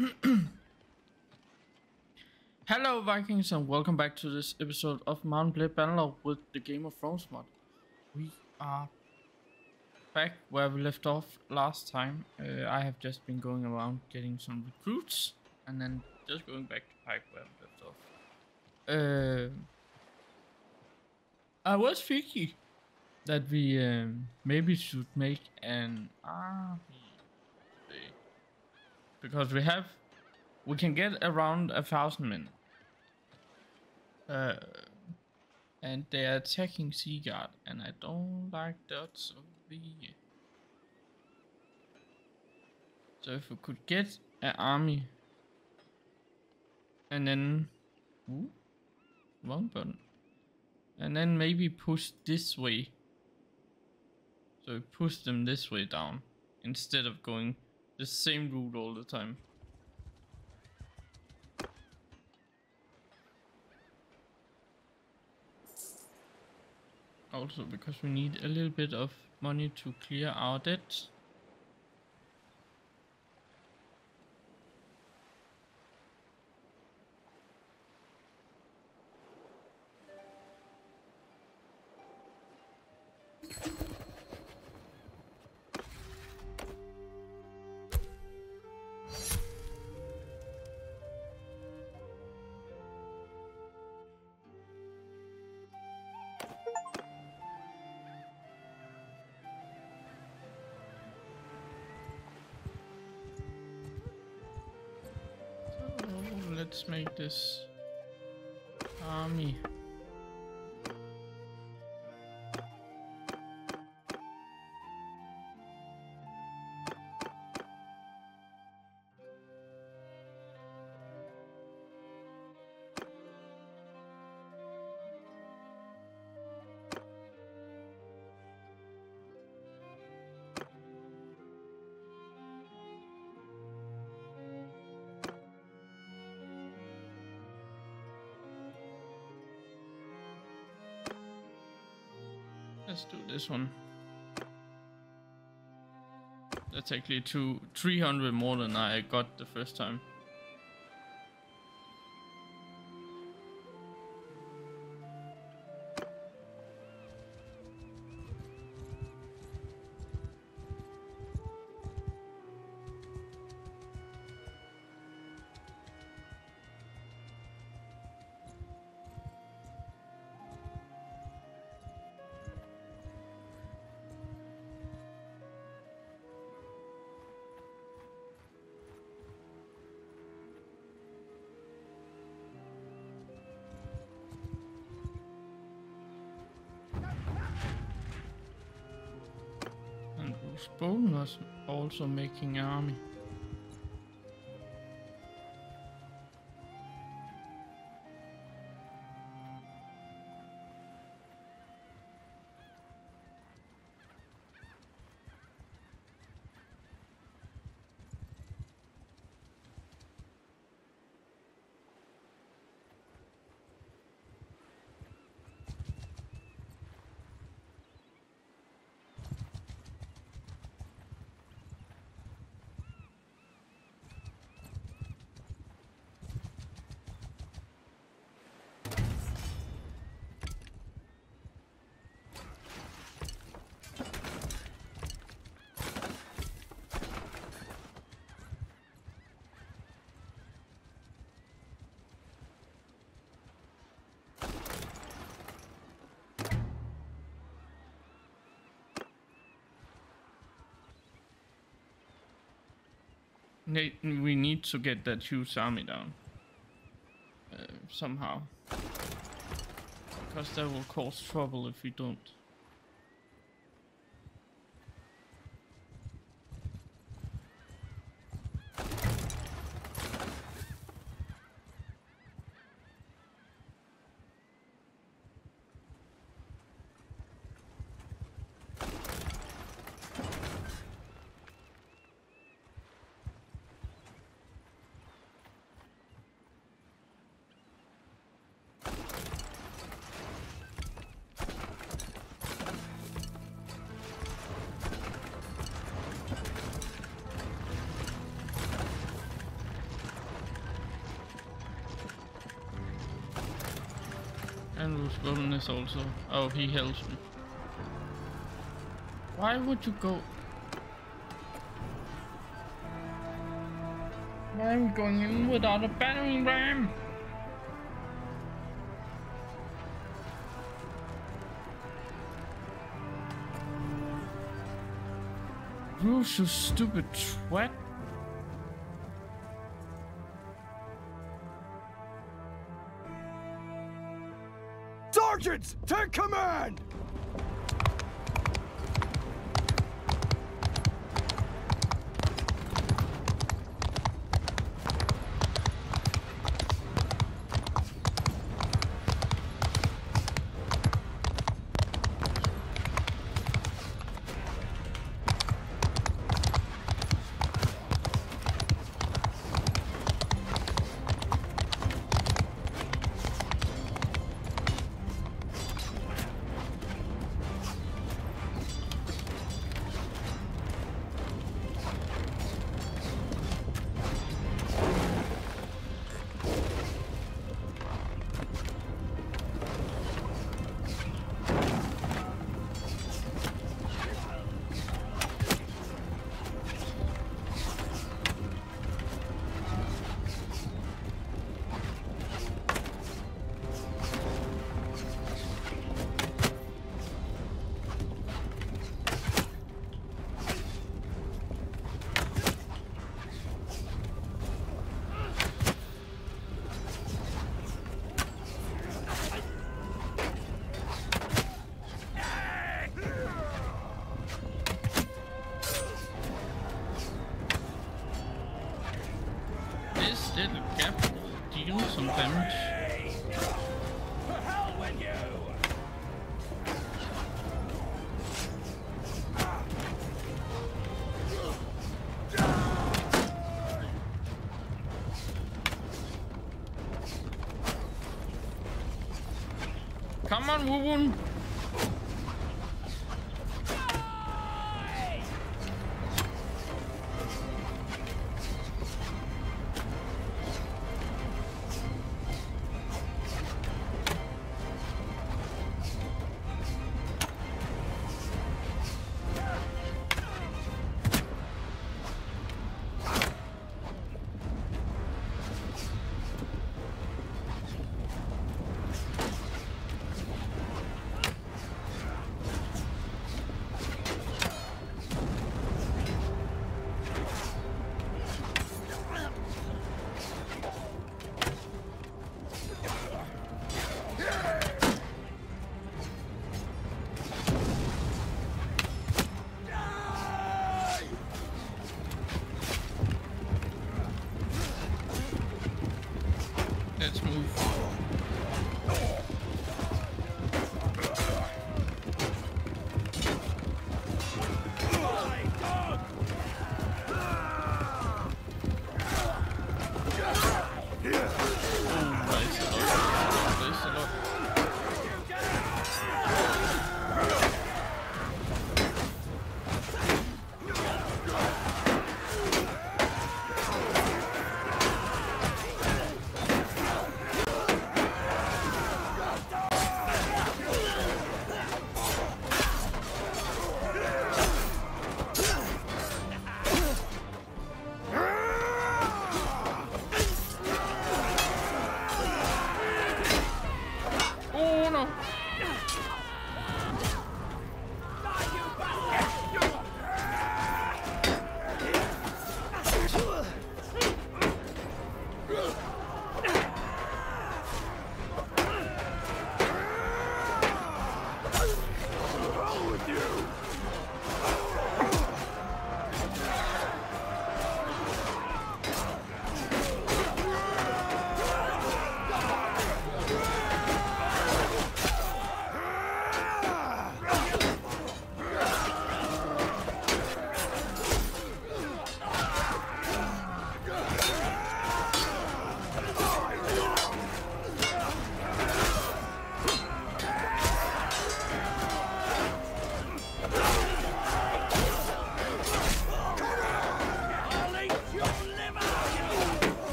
Hello Vikings and welcome back to this episode of Mount Blade Bannerlord with the Game of Thrones mod. We are back where we left off last time. Uh, I have just been going around getting some recruits and then just going back to Pike where we left off. Uh, I was thinking that we um, maybe should make an army because we have we can get around a thousand men. Uh, and they are attacking Seaguard, and I don't like that, so we. So if we could get an army, and then, ooh, wrong button, and then maybe push this way. So push them this way down instead of going the same route all the time. Also because we need a little bit of money to clear our debt. Army. Let's do this one. That's actually two, 300 more than I got the first time. And was also making army. We need to get that huge army down. Uh, somehow. Because that will cause trouble if we don't. Also. Oh, he helps me. Why would you go? Why am I going in without a battering ram? You you stupid twat. Sergeants, take command! Come on,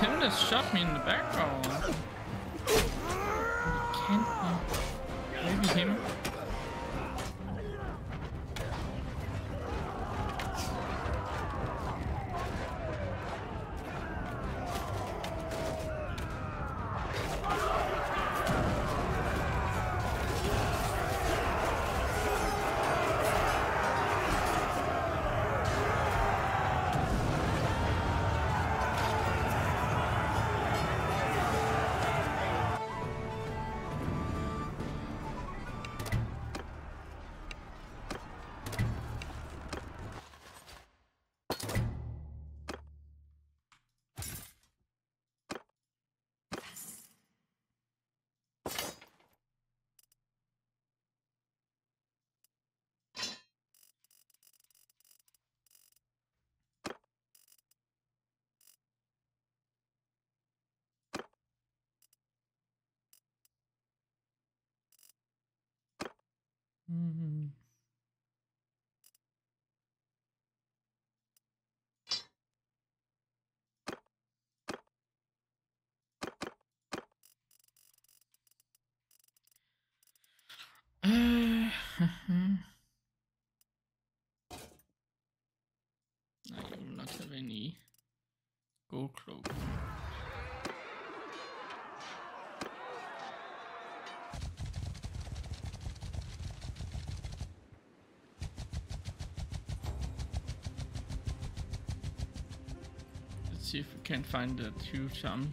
That shot me in the back or? It Mhm. Øh, Nej, jeg vil nok tage ind i Gold Cloak. See if we can find the two army.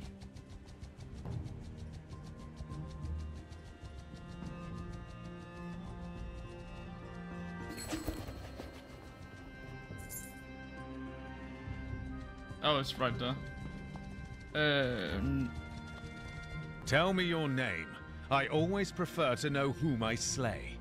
Oh, it's right there. Um, Tell me your name. I always prefer to know whom I slay.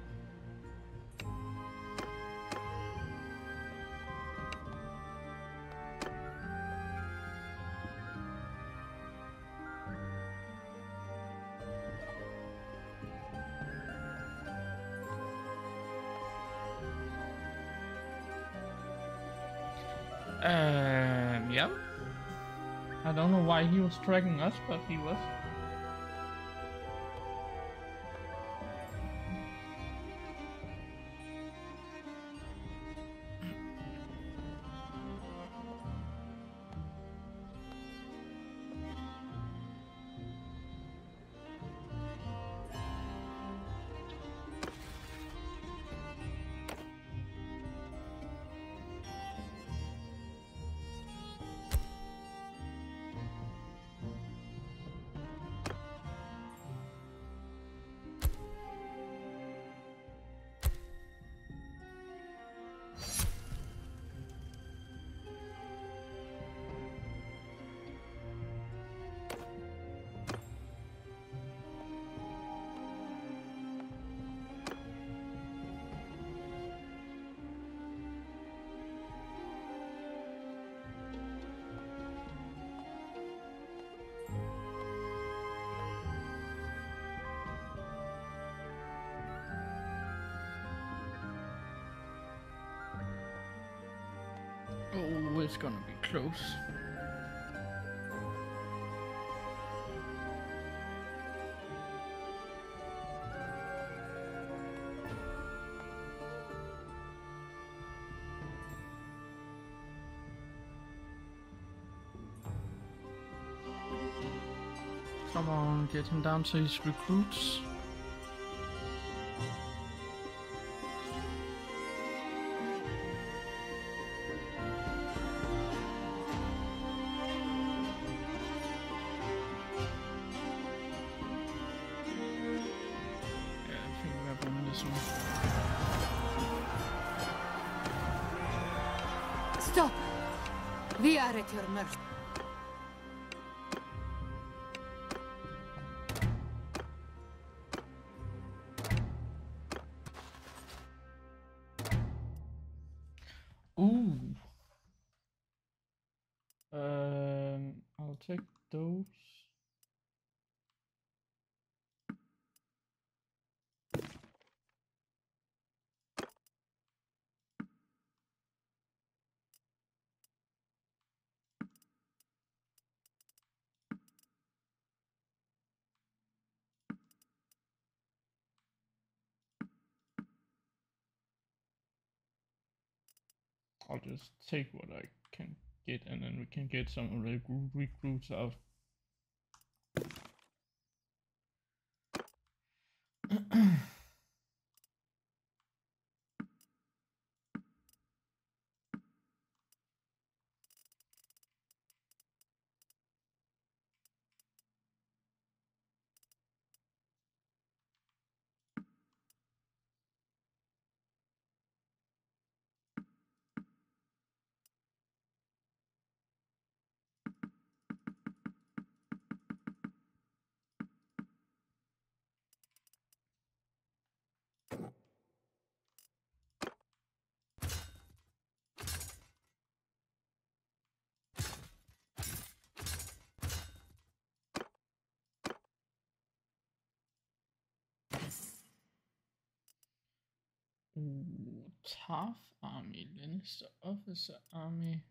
I don't know why he was tracking us, but he was. Oh, it's gonna be close. Come on, get him down to his recruits. Stop! We are at your mercy. I'll just take what I can get and then we can get some recruits out. Ooh, tough army, Lannister officer army.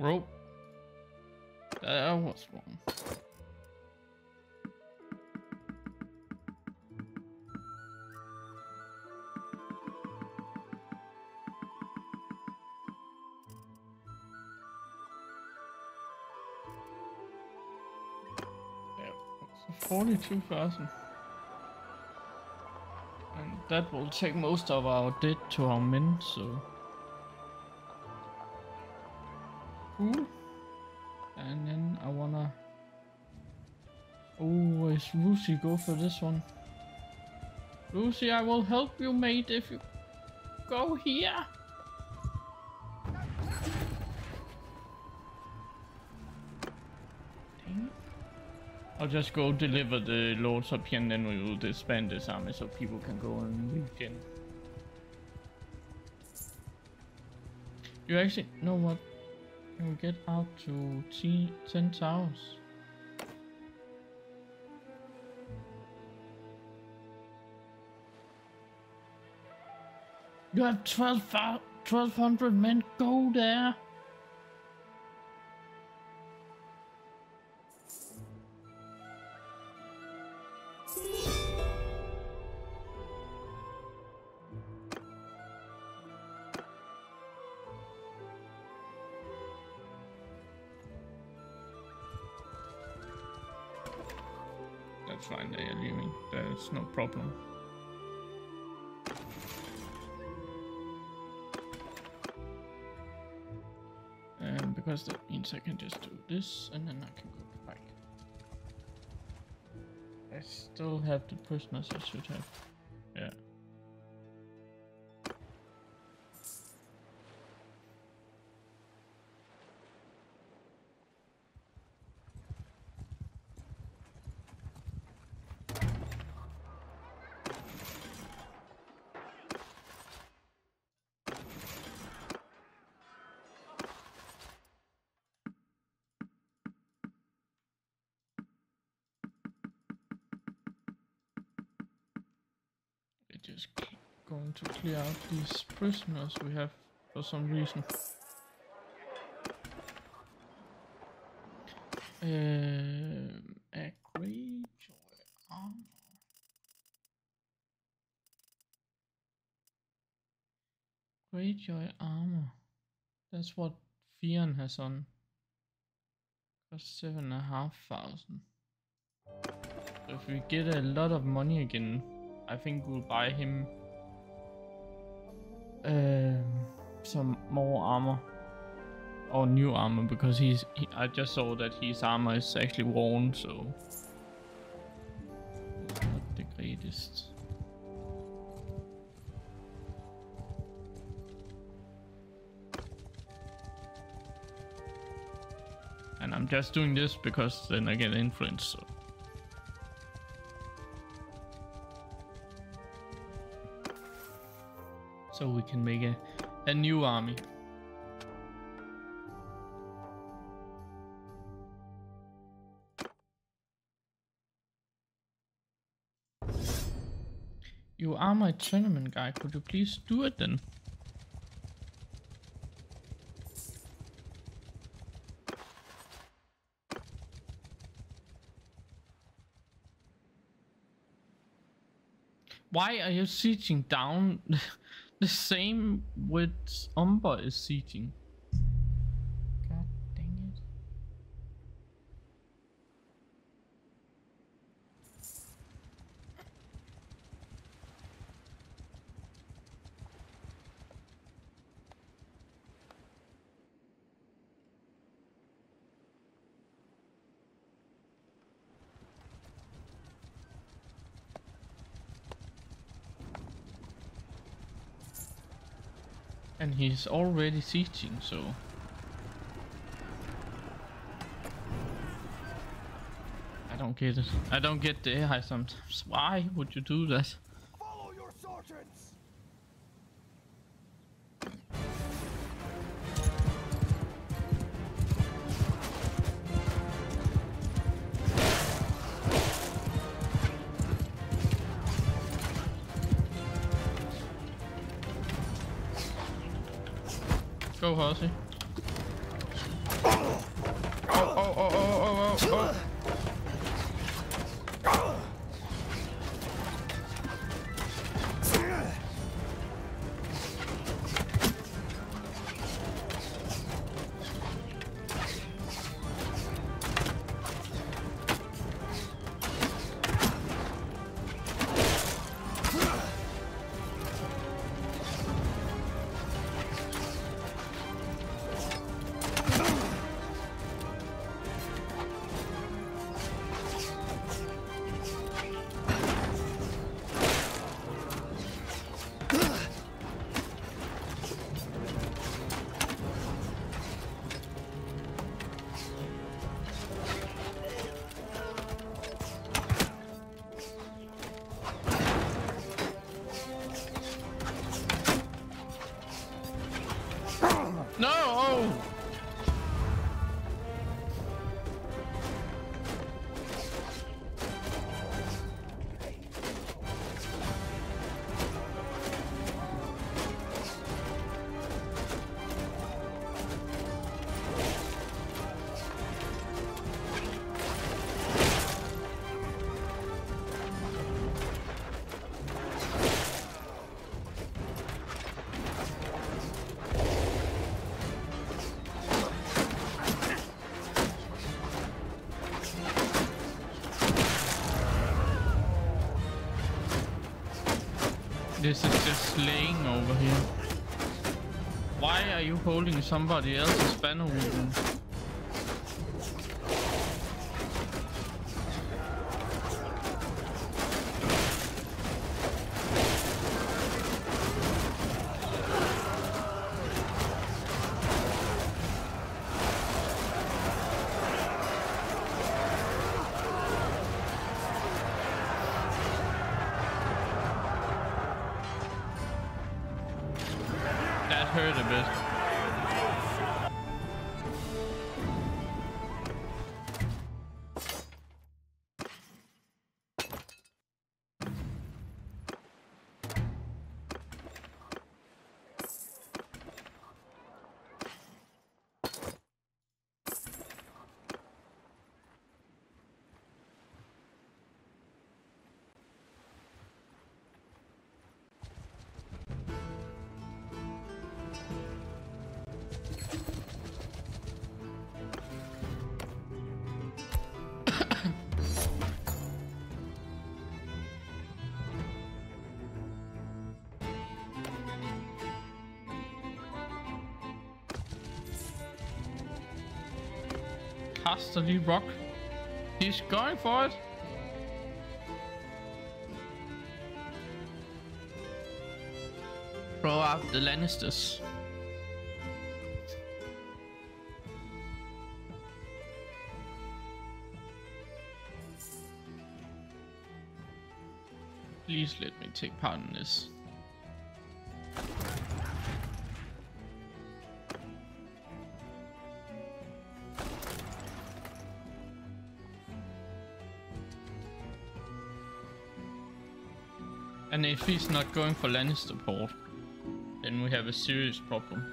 Rope. That was one. 42,000. And that will take most of our debt to our men, so. Cool. And then I wanna. Oh, is Lucy go for this one? Lucy, I will help you, mate, if you go here. Dang it. I'll just go deliver the lords up here and then we will disband this army so people can go and weekend. You actually know what? Can we get out to T 10 towers? You have 12, 1200 men, go there! Problem. And because that means I can just do this and then I can go back. I still have the prisoners I should have. Just going to clear out these prisoners we have for some reason. Um, a Greyjoy armor. Greyjoy armor. That's what Fion has on. Cost seven and a half thousand. If we get a lot of money again, I think we'll buy him um, some more armor. or new armor because he's he, I just saw that his armor is actually worn so not the greatest. And I'm just doing this because then I get influence so so we can make a, a new army. You are my tournament guy, could you please do it then? Why are you sitting down the same with Umber is sieging? And he's already sieging, so... I don't get it. I don't get the AI sometimes. Why would you do that? Follow your sergeants! This is just slaying over here. Why are you holding somebody else's banner wound? Casterly Rock. He's going for it. Throw out the Lannisters. Please let me take part in this. If he's not going for Lannister port, then we have a serious problem.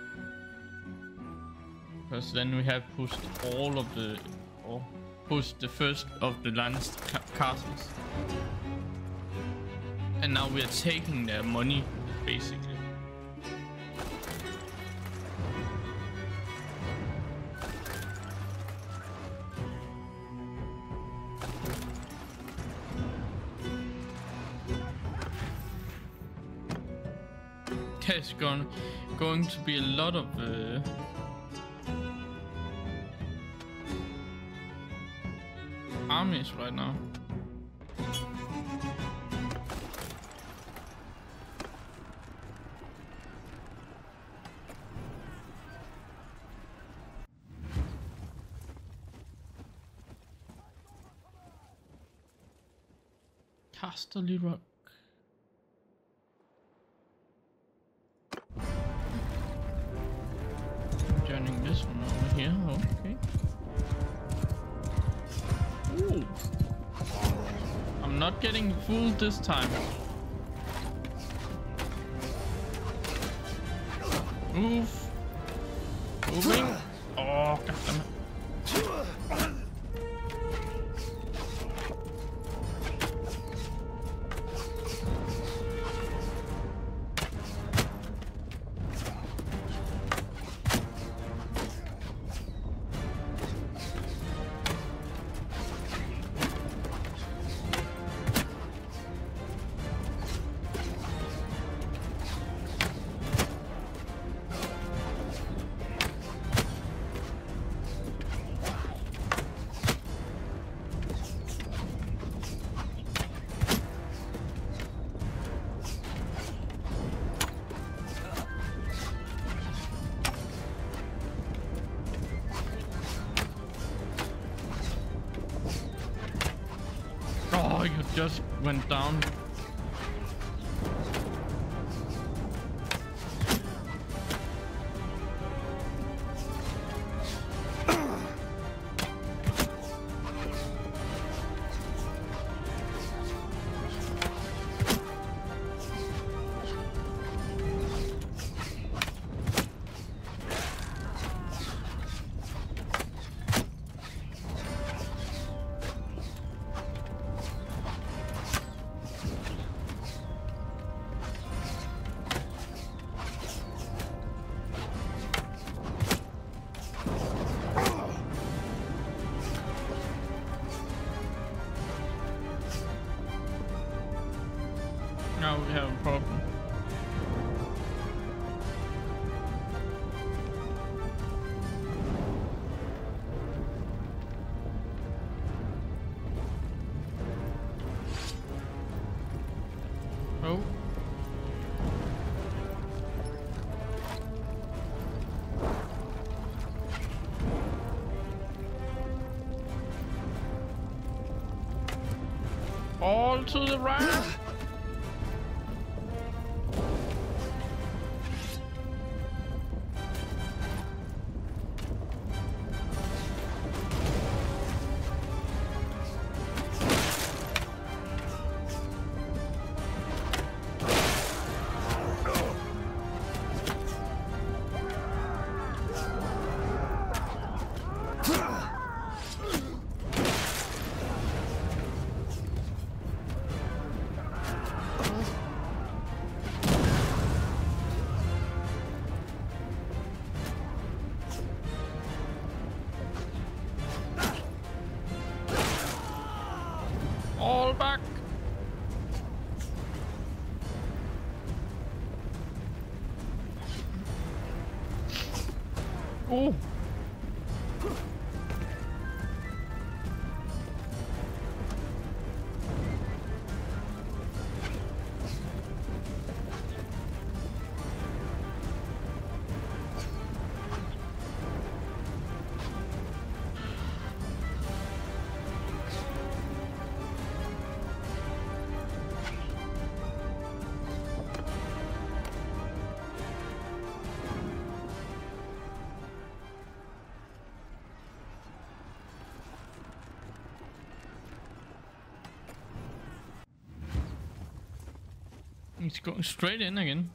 Because then we have pushed all of the, oh, or pushed the first of the Lannister ca castles. And now we are taking their money, basically. Going, to be a lot of uh, armies right now. Casterly Rock. Fooled this time. Move. Moving. Oh, goddammit. Went down. To the right. He's going straight in again.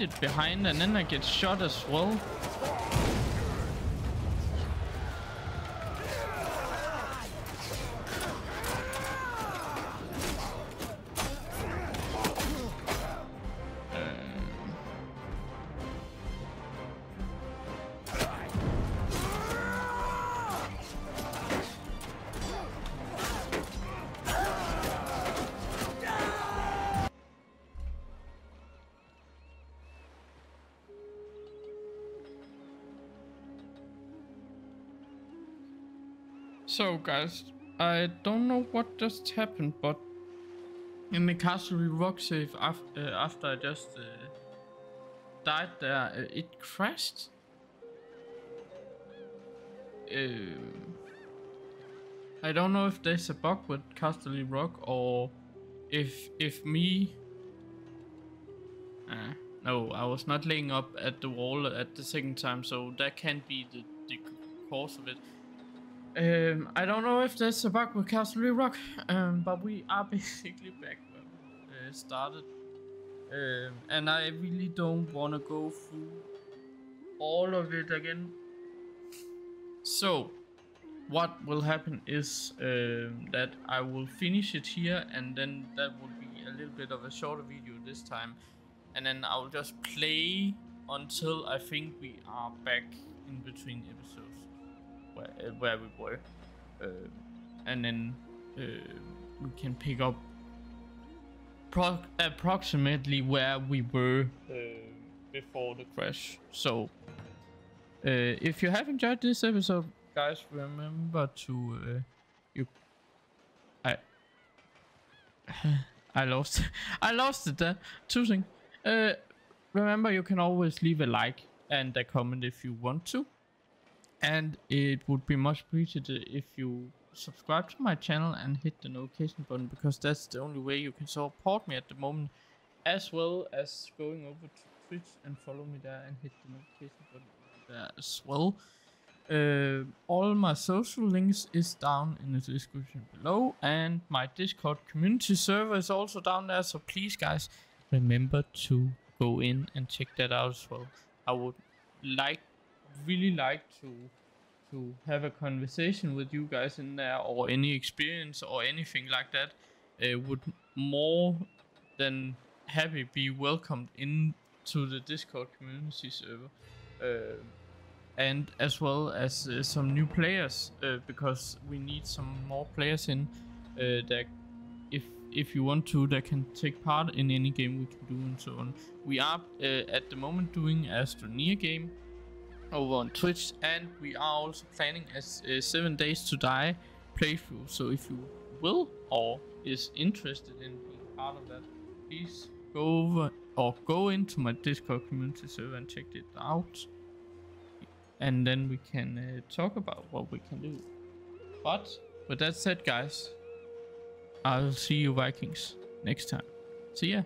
Waited behind and then I get shot as well. So guys, I don't know what just happened, but in the Casterly Rock save af uh, after I just uh, died there, uh, it crashed. Um, I don't know if there's a bug with Castle Rock or if if me. Uh, no, I was not laying up at the wall at the second time, so that can't be the, the cause of it. Um, I don't know if there's a bug with Castle Rock, um, but we are basically back where we uh, started. Um, and I really don't want to go through all of it again. So, what will happen is um, that I will finish it here, and then that will be a little bit of a shorter video this time. And then I'll just play until I think we are back in between episodes where, uh, where we were. Uh, and then uh, we can pick up pro approximately where we were uh, before the crash. So, uh, if you have enjoyed this episode, guys, remember to uh, you. I I lost I lost it there. Two things. Uh, remember, you can always leave a like and a comment if you want to. And it would be much appreciated if you subscribe to my channel and hit the notification button because that's the only way you can support me at the moment as well as going over to Twitch and follow me there and hit the notification button there as well. Uh, all my social links is down in the description below and my Discord community server is also down there so please guys remember to go in and check that out as well. I would like really like to to have a conversation with you guys in there or any experience or anything like that uh, would more than happy be welcomed into the discord community server uh, and as well as uh, some new players uh, because we need some more players in uh, that if if you want to that can take part in any game we can do and so on. We are uh, at the moment doing a Astroneer game over on Twitch, and we are also planning a, a seven days to die playthrough. So if you will or is interested in being part of that, please go over or go into my Discord community server and check it out. And then we can uh, talk about what we can do. But with that said, guys, I'll see you Vikings next time. See ya.